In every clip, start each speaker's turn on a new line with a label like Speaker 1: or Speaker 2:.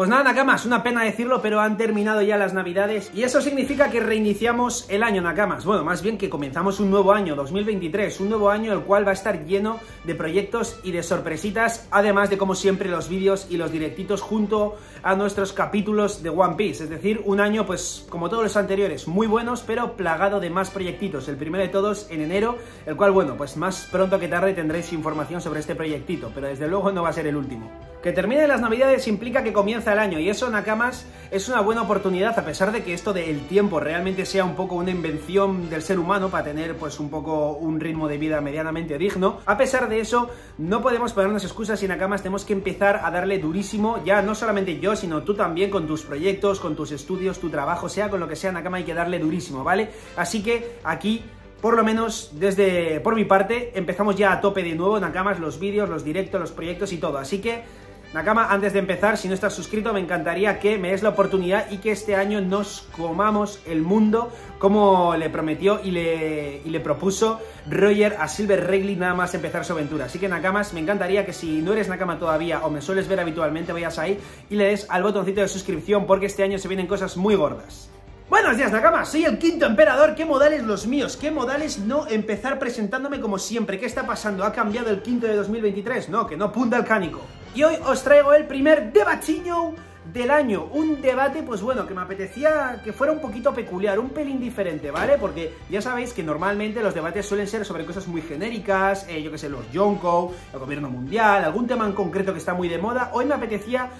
Speaker 1: Pues nada, Nakamas, una pena decirlo, pero han terminado ya las navidades y eso significa que reiniciamos el año, Nakamas. Bueno, más bien que comenzamos un nuevo año, 2023, un nuevo año el cual va a estar lleno de proyectos y de sorpresitas, además de como siempre los vídeos y los directitos junto a nuestros capítulos de One Piece. Es decir, un año pues como todos los anteriores, muy buenos, pero plagado de más proyectitos. El primero de todos en enero, el cual bueno, pues más pronto que tarde tendréis información sobre este proyectito, pero desde luego no va a ser el último. Que termine las navidades implica que comienza el año y eso, Nakamas, es una buena oportunidad a pesar de que esto del tiempo realmente sea un poco una invención del ser humano para tener pues un poco un ritmo de vida medianamente digno. A pesar de eso, no podemos ponernos excusas y Nakamas tenemos que empezar a darle durísimo, ya no solamente yo, sino tú también con tus proyectos, con tus estudios, tu trabajo, sea con lo que sea, Nakama hay que darle durísimo, ¿vale? Así que aquí por lo menos desde por mi parte empezamos ya a tope de nuevo Nakamas, los vídeos, los directos, los proyectos y todo, así que Nakama, antes de empezar, si no estás suscrito, me encantaría que me des la oportunidad y que este año nos comamos el mundo como le prometió y le, le propuso Roger a Silver Regley nada más empezar su aventura. Así que Nakamas, me encantaría que si no eres Nakama todavía o me sueles ver habitualmente, vayas ahí y le des al botoncito de suscripción porque este año se vienen cosas muy gordas. Buenos días, Nakama, soy el quinto emperador, qué modales los míos, qué modales no empezar presentándome como siempre, ¿qué está pasando? ¿Ha cambiado el quinto de 2023? No, que no punta el cánico. Y hoy os traigo el primer debatiño del año, un debate, pues bueno, que me apetecía que fuera un poquito peculiar, un pelín diferente, ¿vale? Porque ya sabéis que normalmente los debates suelen ser sobre cosas muy genéricas, eh, yo que sé, los Yonko, el gobierno mundial, algún tema en concreto que está muy de moda. Hoy me apetecía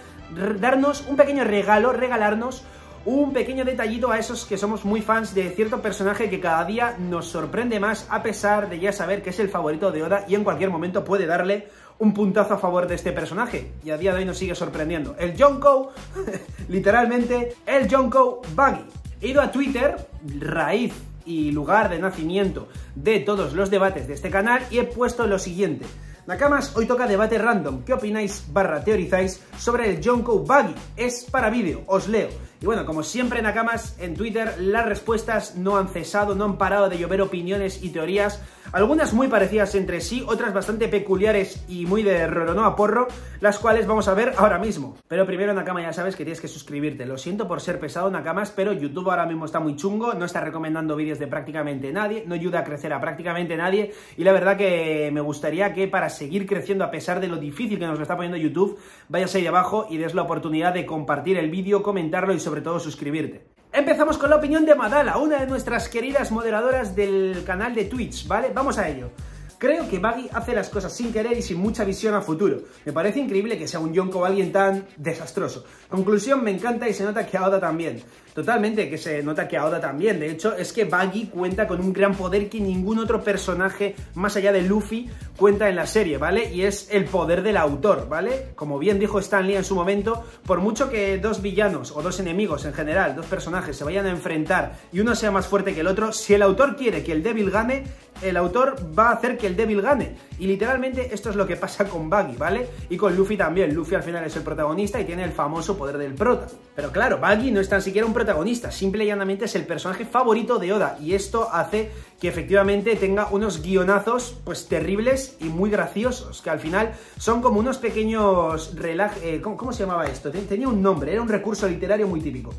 Speaker 1: darnos un pequeño regalo, regalarnos un pequeño detallito a esos que somos muy fans de cierto personaje que cada día nos sorprende más a pesar de ya saber que es el favorito de Oda y en cualquier momento puede darle un puntazo a favor de este personaje y a día de hoy nos sigue sorprendiendo. El Jonko, literalmente, el Jonko Buggy. He ido a Twitter, raíz y lugar de nacimiento de todos los debates de este canal y he puesto lo siguiente. Nakamas, hoy toca debate random. ¿Qué opináis barra teorizáis sobre el Jonko Buggy? Es para vídeo, os leo. Y bueno, como siempre, Nakamas, en Twitter las respuestas no han cesado, no han parado de llover opiniones y teorías, algunas muy parecidas entre sí, otras bastante peculiares y muy de rorono a porro, las cuales vamos a ver ahora mismo. Pero primero, Nakama, ya sabes que tienes que suscribirte. Lo siento por ser pesado, Nakamas, pero YouTube ahora mismo está muy chungo, no está recomendando vídeos de prácticamente nadie, no ayuda a crecer a prácticamente nadie, y la verdad que me gustaría que para seguir creciendo a pesar de lo difícil que nos lo está poniendo YouTube, vayas ahí abajo y des la oportunidad de compartir el vídeo, comentarlo y sobre todo suscribirte. Empezamos con la opinión de Madala, una de nuestras queridas moderadoras del canal de Twitch, ¿vale? Vamos a ello. Creo que Baggy hace las cosas sin querer y sin mucha visión a futuro. Me parece increíble que sea un Yonko o alguien tan desastroso. Conclusión, me encanta y se nota que a Oda también. Totalmente, que se nota que a Oda también. De hecho, es que Baggy cuenta con un gran poder que ningún otro personaje, más allá de Luffy, cuenta en la serie, ¿vale? Y es el poder del autor, ¿vale? Como bien dijo Stan Lee en su momento, por mucho que dos villanos o dos enemigos en general, dos personajes se vayan a enfrentar y uno sea más fuerte que el otro, si el autor quiere que el débil gane, el autor va a hacer que el débil gane. Y literalmente esto es lo que pasa con Buggy, ¿vale? Y con Luffy también. Luffy al final es el protagonista y tiene el famoso poder del prota. Pero claro, Buggy no es tan siquiera un protagonista, simple y llanamente es el personaje favorito de Oda. Y esto hace que efectivamente tenga unos guionazos pues terribles y muy graciosos, que al final son como unos pequeños relaj... Eh, ¿cómo, se llamaba esto? Tenía un nombre, era un recurso literario muy típico.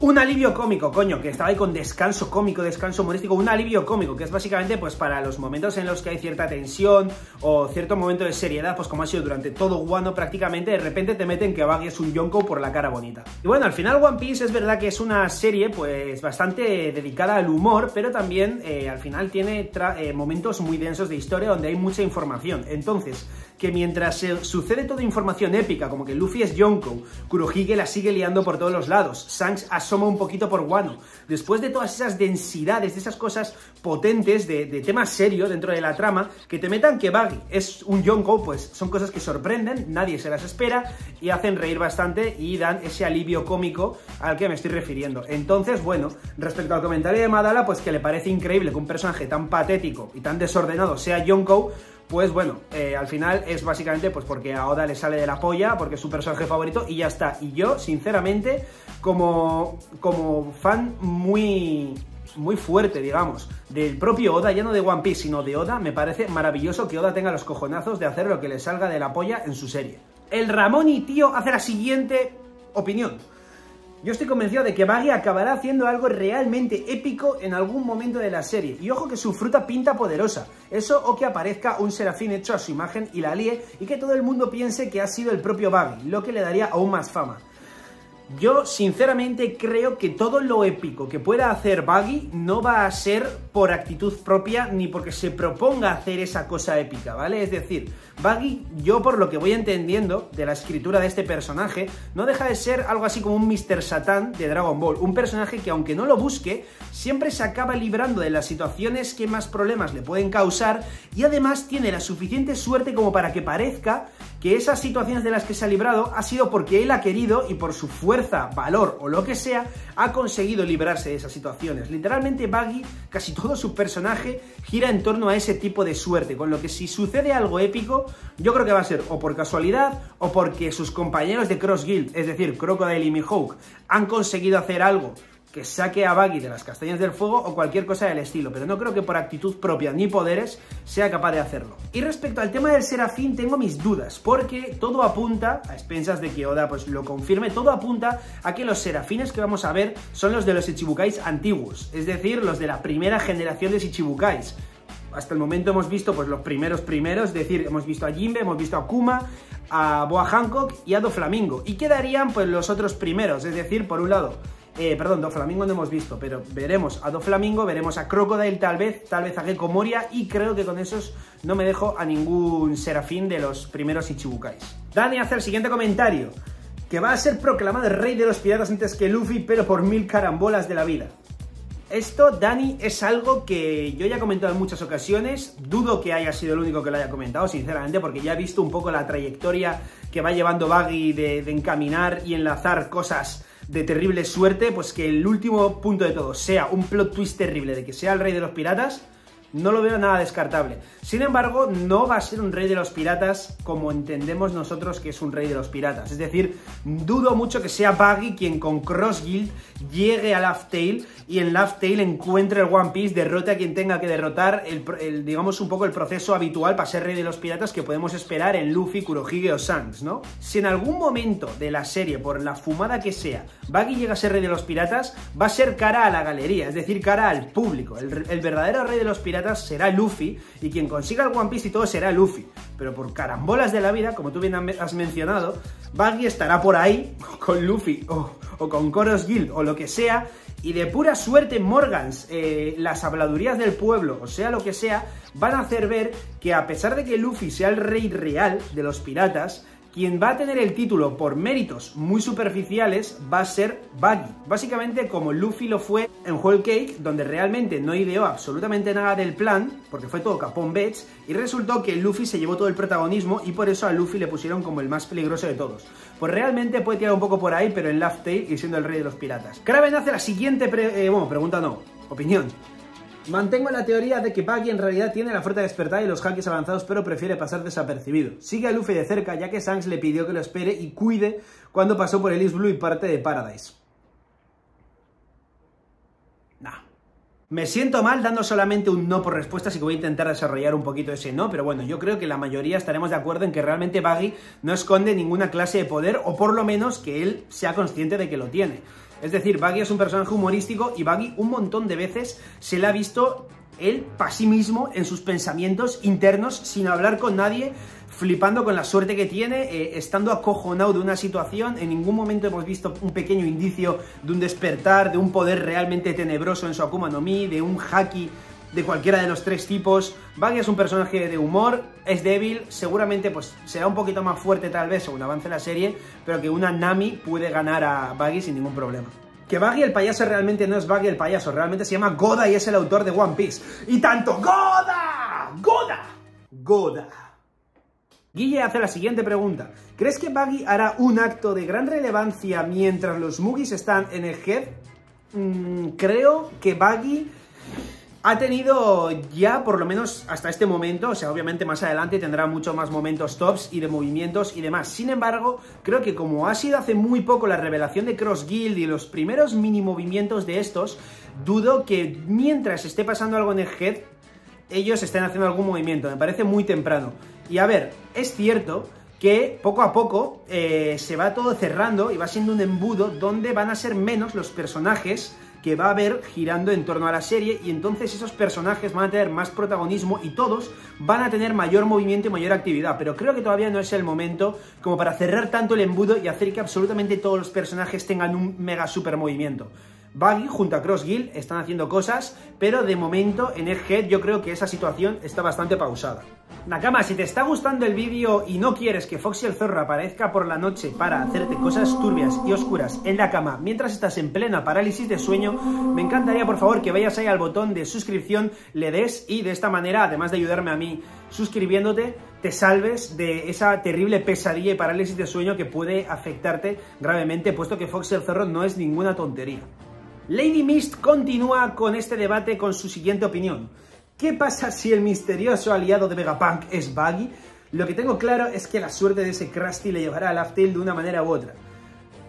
Speaker 1: Un alivio cómico, coño, que estaba ahí con descanso cómico, descanso humorístico, un alivio cómico, que es básicamente pues para los momentos en los que hay cierta tensión o cierto momento de seriedad, pues como ha sido durante todo Guano prácticamente, de repente te meten que Baggy es un Yonko por la cara bonita. Y bueno, al final One Piece es verdad que es una serie pues bastante dedicada al humor, pero también eh, al final tiene eh, momentos muy densos de historia donde hay mucha información. Entonces, que mientras sucede toda información épica, como que Luffy es Yonko, Kurohige la sigue liando por todos los lados, Shanks asoma un poquito por Wano. Después de todas esas densidades, de esas cosas potentes, de, de temas serios dentro de la trama, que te metan que Baggy es un Yonko, pues son cosas que sorprenden, nadie se las espera y hacen reír bastante y dan ese alivio cómico al que me estoy refiriendo. Entonces, bueno, respecto al comentario de Madala, pues que le parece increíble que un personaje tan patético y tan desordenado sea Yonko, pues bueno, eh, al final es básicamente pues porque a Oda le sale de la polla, porque es su personaje favorito y ya está. Y yo, sinceramente, como, como fan muy, muy fuerte, digamos, del propio Oda, ya no de One Piece, sino de Oda, me parece maravilloso que Oda tenga los cojonazos de hacer lo que le salga de la polla en su serie. El Ramón y tío hace la siguiente Opinión. Yo estoy convencido de que Baggy acabará haciendo algo realmente épico en algún momento de la serie. Y ojo que su fruta pinta poderosa. Eso o que aparezca un serafín hecho a su imagen y la líe y que todo el mundo piense que ha sido el propio Baggy, lo que le daría aún más fama. Yo sinceramente creo que todo lo épico que pueda hacer Buggy no va a ser por actitud propia ni porque se proponga hacer esa cosa épica, ¿vale? Es decir, Buggy, yo por lo que voy entendiendo de la escritura de este personaje, no deja de ser algo así como un Mr. Satan de Dragon Ball, un personaje que aunque no lo busque, siempre se acaba librando de las situaciones que más problemas le pueden causar y además tiene la suficiente suerte como para que parezca que esas situaciones de las que se ha librado ha sido porque él ha querido y por su fuerza, valor o lo que sea, ha conseguido librarse de esas situaciones. Literalmente Buggy, casi todo su personaje gira en torno a ese tipo de suerte, con lo que si sucede algo épico, yo creo que va a ser o por casualidad o porque sus compañeros de Cross Guild, es decir, Crocodile y Mihawk, han conseguido hacer algo que saque a Baggy de las castañas del fuego o cualquier cosa del estilo, pero no creo que por actitud propia ni poderes sea capaz de hacerlo. Y respecto al tema del Serafín tengo mis dudas, porque todo apunta, a expensas de que Oda pues lo confirme, todo apunta a que los Serafines que vamos a ver son los de los Ichibukais antiguos, es decir, los de la primera generación de Ichibukais. Hasta el momento hemos visto pues los primeros primeros, es decir, hemos visto a Jimbe, hemos visto a Kuma, a Boa Hancock y a Doflamingo. Y quedarían pues los otros primeros, es decir, por un lado, eh, perdón, Doflamingo no hemos visto, pero veremos a Doflamingo, veremos a Crocodile tal vez, tal vez a Gecko Moria y creo que con esos no me dejo a ningún serafín de los primeros Ichibukais. Dani hace el siguiente comentario, que va a ser proclamado rey de los piratas antes que Luffy, pero por mil carambolas de la vida. Esto, Dani, es algo que yo ya he comentado en muchas ocasiones. Dudo que haya sido el único que lo haya comentado, sinceramente, porque ya he visto un poco la trayectoria que va llevando Baggy de encaminar y enlazar cosas de terrible suerte, pues que el último punto de todo sea un plot twist terrible de que sea el rey de los piratas, no lo veo nada descartable. Sin embargo, no va a ser un rey de los piratas como entendemos nosotros que es un rey de los piratas. Es decir, dudo mucho que sea Buggy quien con Cross Guild llegue a Laugh Tale y en Laugh Tale encuentre el One Piece, derrote a quien tenga que derrotar, el, digamos un poco el proceso habitual para ser rey de los piratas que podemos esperar en Luffy, Kurohige o Shanks, ¿no? Si en algún momento de la serie, por la fumada que sea, Buggy llega a ser rey de los piratas, va a ser cara a la galería, es decir, cara al público. el verdadero rey de los será Luffy y quien consiga el One Piece y todo será Luffy. Pero por carambolas de la vida, como tú bien has mencionado, Buggy estará por ahí con Luffy o, con Koros Guild o lo que sea y de pura suerte Morgans, eh, las habladurías del pueblo, o sea lo que sea, van a hacer ver que a pesar de que Luffy sea el rey real de los piratas, quien va a tener el título por méritos muy superficiales va a ser Buggy. Básicamente como Luffy lo fue en Whole Cake, donde realmente no ideó absolutamente nada del plan, porque fue todo Capón Bates, y resultó que Luffy se llevó todo el protagonismo y por eso a Luffy le pusieron como el más peligroso de todos. Pues realmente puede tirar un poco por ahí, pero en Laugh Tale y siendo el rey de los piratas. Kraven hace la siguiente eh, bueno, pregunta no, opinión. Mantengo la teoría de que Buggy en realidad tiene la fuerza despertada y los hacks avanzados, pero prefiere pasar desapercibido. Sigue a Luffy de cerca, ya que Shanks le pidió que lo espere y cuide cuando pasó por el East Blue y parte de Paradise. Nah. Me siento mal dando solamente un no por respuesta, así que voy a intentar desarrollar un poquito ese no, pero bueno, yo creo que la mayoría estaremos de acuerdo en que realmente Buggy no esconde ninguna clase de poder, o por lo menos que él sea consciente de que lo tiene. Es decir, Baggy es un personaje humorístico y Baggy un montón de veces se le ha visto él para sí mismo en sus pensamientos internos sin hablar con nadie, flipando con la suerte que tiene, eh, estando acojonado de una situación. En ningún momento hemos visto un pequeño indicio de un despertar, de un poder realmente tenebroso en su Akuma no Mi, de un haki de cualquiera de los tres tipos. Baggy es un personaje de humor, es débil, seguramente pues será un poquito más fuerte tal vez según avance la serie, pero que una Nami puede ganar a Baggy sin ningún problema. Que Baggy el payaso realmente no es Baggy el payaso, realmente se llama Goda y es el autor de One Piece. ¡Y tanto! ¡Goda! ¡Goda! ¡Goda! Guille hace la siguiente pregunta. ¿Crees que Baggy hará un acto de gran relevancia mientras los Mugis están en el Head? Mm, creo que Baggy ha tenido ya, por lo menos hasta este momento, o sea, obviamente más adelante tendrá muchos más momentos tops y de movimientos y demás. Sin embargo, creo que como ha sido hace muy poco la revelación de Cross Guild y los primeros mini movimientos de estos, dudo que mientras esté pasando algo en el head, ellos estén haciendo algún movimiento. Me parece muy temprano. Y a ver, es cierto que poco a poco eh, se va todo cerrando y va siendo un embudo donde van a ser menos los personajes que va a haber girando en torno a la serie y entonces esos personajes van a tener más protagonismo y todos van a tener mayor movimiento y mayor actividad, pero creo que todavía no es el momento como para cerrar tanto el embudo y hacer que absolutamente todos los personajes tengan un mega super movimiento. Buggy junto a Cross Guild están haciendo cosas, pero de momento en Egghead yo creo que esa situación está bastante pausada. Nakama, si te está gustando el vídeo y no quieres que Foxy el Zorro aparezca por la noche para hacerte cosas turbias y oscuras en la cama mientras estás en plena parálisis de sueño, me encantaría por favor que vayas ahí al botón de suscripción, le des y de esta manera, además de ayudarme a mí suscribiéndote, te salves de esa terrible pesadilla y parálisis de sueño que puede afectarte gravemente, puesto que Foxy el Zorro no es ninguna tontería. Lady Mist continúa con este debate con su siguiente opinión. ¿Qué pasa si el misterioso aliado de Vegapunk es Buggy? Lo que tengo claro es que la suerte de ese Krusty le llevará a Laughtale de una manera u otra.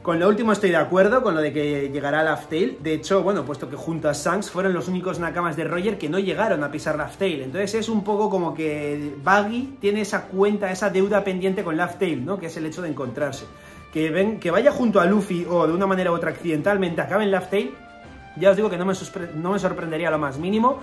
Speaker 1: Con lo último estoy de acuerdo, con lo de que llegará a Laughtale. De hecho, bueno, puesto que junto a Shanks fueron los únicos nakamas de Roger que no llegaron a pisar Laughtale. Entonces es un poco como que Buggy tiene esa cuenta, esa deuda pendiente con Laughtale, ¿no? Que es el hecho de encontrarse. Que, ven, que vaya junto a Luffy o de una manera u otra accidentalmente acabe en Laughtale, ya os digo que no me, no me sorprendería lo más mínimo.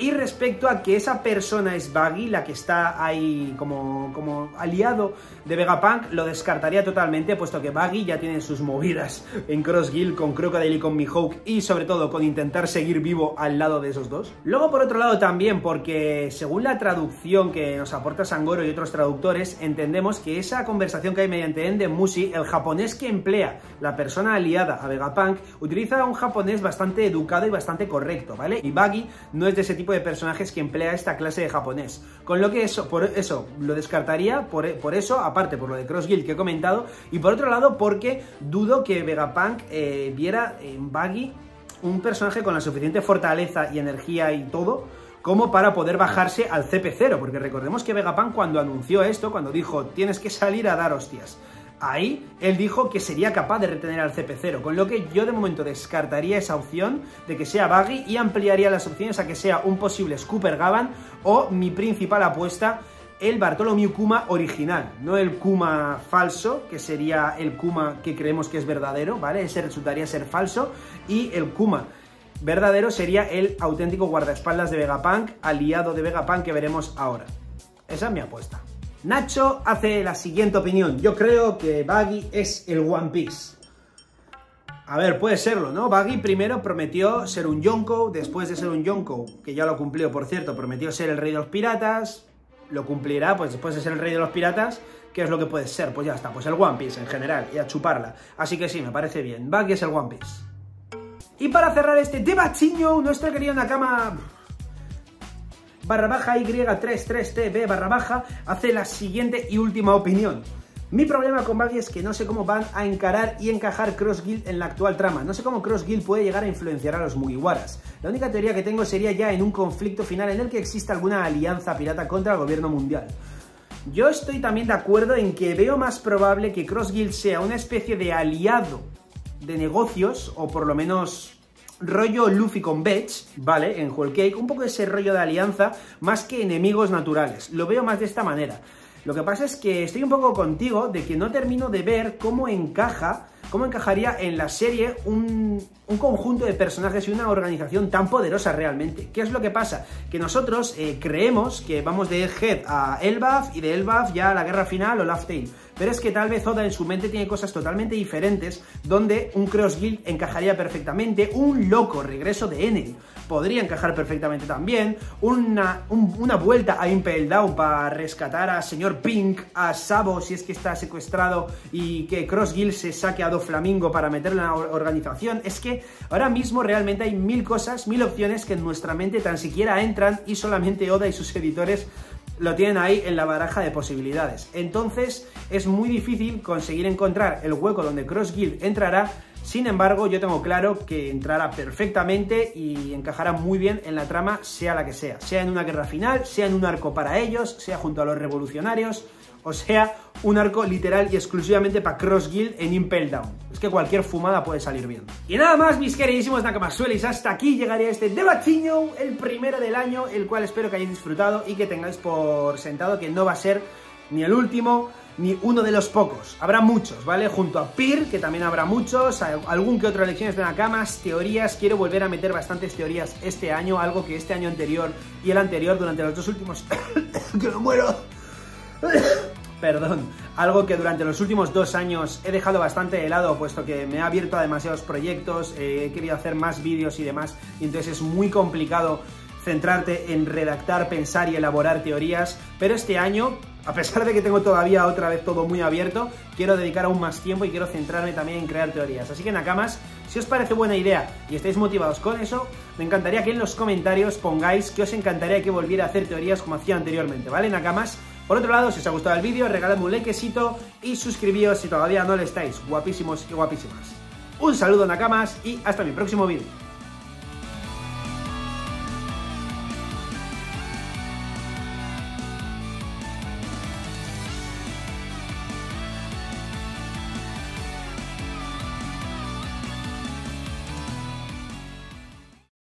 Speaker 1: Y respecto a que esa persona es Buggy, la que está ahí como, como aliado de Vegapunk, lo descartaría totalmente, puesto que Buggy ya tiene sus movidas en Cross Guild con Crocodile y con Mihawk, y sobre todo con intentar seguir vivo al lado de esos dos. Luego, por otro lado, también, porque según la traducción que nos aporta Sangoro y otros traductores, entendemos que esa conversación que hay mediante Ende Musi, el japonés que emplea la persona aliada a Vegapunk, utiliza un japonés bastante educado y bastante correcto, ¿vale? Y Buggy no es de ese tipo de personajes que emplea esta clase de japonés. Con lo que eso, por eso, lo descartaría, por, por eso, aparte por lo de Cross Guild que he comentado, y por otro lado porque dudo que Vegapunk eh, viera en Buggy un personaje con la suficiente fortaleza y energía y todo como para poder bajarse al CP0, porque recordemos que Vegapunk cuando anunció esto, cuando dijo tienes que salir a dar hostias, ahí él dijo que sería capaz de retener al CP0, con lo que yo de momento descartaría esa opción de que sea Buggy y ampliaría las opciones a que sea un posible Scooper Gavan o mi principal apuesta, el Bartolomeu Kuma original, no el Kuma falso, que sería el Kuma que creemos que es verdadero, ¿vale? Ese resultaría ser falso, y el Kuma verdadero sería el auténtico guardaespaldas de Vegapunk, aliado de Vegapunk que veremos ahora. Esa es mi apuesta. Nacho hace la siguiente opinión. Yo creo que Baggy es el One Piece. A ver, puede serlo, ¿no? Baggy primero prometió ser un Yonko, después de ser un Yonko, que ya lo cumplió, por cierto, prometió ser el rey de los piratas, lo cumplirá, pues después de ser el rey de los piratas, ¿qué es lo que puede ser? Pues ya está, pues el One Piece en general, y a chuparla. Así que sí, me parece bien. Baggy es el One Piece. Y para cerrar este debachiño, nuestro querido Nakama barra baja Y33TB barra baja hace la siguiente y última opinión. Mi problema con Baggy es que no sé cómo van a encarar y encajar Cross Guild en la actual trama. No sé cómo Cross Guild puede llegar a influenciar a los Mugiwaras. La única teoría que tengo sería ya en un conflicto final en el que exista alguna alianza pirata contra el gobierno mundial. Yo estoy también de acuerdo en que veo más probable que Cross Guild sea una especie de aliado de negocios, o por lo menos rollo Luffy con Betch, ¿vale? En Whole Cake, un poco ese rollo de alianza, más que enemigos naturales. Lo veo más de esta manera. Lo que pasa es que estoy un poco contigo de que no termino de ver cómo encaja, cómo encajaría en la serie un, un conjunto de personajes y una organización tan poderosa realmente. ¿Qué es lo que pasa? Que nosotros eh, creemos que vamos de Head a Elbaf y de Elbaf ya a la guerra final o Laugh Pero es que tal vez Oda en su mente tiene cosas totalmente diferentes donde un Cross Guild encajaría perfectamente, un loco regreso de Enel podría encajar perfectamente también, una, una vuelta a Impel Down para rescatar a señor Pink, a Sabo si es que está secuestrado y que Cross Guild se saque a Doflamingo para meterlo en la organización. Es que ahora mismo realmente hay mil cosas, mil opciones que en nuestra mente tan siquiera entran y solamente Oda y sus editores lo tienen ahí en la baraja de posibilidades. Entonces es muy difícil conseguir encontrar el hueco donde Cross Guild entrará. Sin embargo, yo tengo claro que entrará perfectamente y encajará muy bien en la trama, sea la que sea. Sea en una guerra final, sea en un arco para ellos, sea junto a los revolucionarios, o sea, un arco literal y exclusivamente para Cross Guild en Impel Down. Que cualquier fumada puede salir bien. Y nada más, mis queridísimos Nakamasuelis, hasta aquí llegaría este debatiño, el primero del año, el cual espero que hayáis disfrutado y que tengáis por sentado que no va a ser ni el último, ni uno de los pocos. Habrá muchos, ¿vale? Junto a PIR, que también habrá muchos, algún que otro lecciones de Nakamas, teorías. Quiero volver a meter bastantes teorías este año, algo que este año anterior y el anterior, durante los dos últimos. ¡Que me muero! Perdón, algo que durante los últimos dos años he dejado bastante de lado, puesto que me ha abierto a demasiados proyectos, eh, he querido hacer más vídeos y demás, y entonces es muy complicado centrarte en redactar, pensar y elaborar teorías, pero este año, a pesar de que tengo todavía otra vez todo muy abierto, quiero dedicar aún más tiempo y quiero centrarme también en crear teorías. Así que Nakamas, si os parece buena idea y estáis motivados con eso, me encantaría que en los comentarios pongáis que os encantaría que volviera a hacer teorías como hacía anteriormente, ¿vale Nakamas? Por otro lado, si os ha gustado el vídeo, regaladme un likecito y suscribíos si todavía no lo estáis, guapísimos y guapísimas. Un saludo Nakamas y hasta mi próximo vídeo.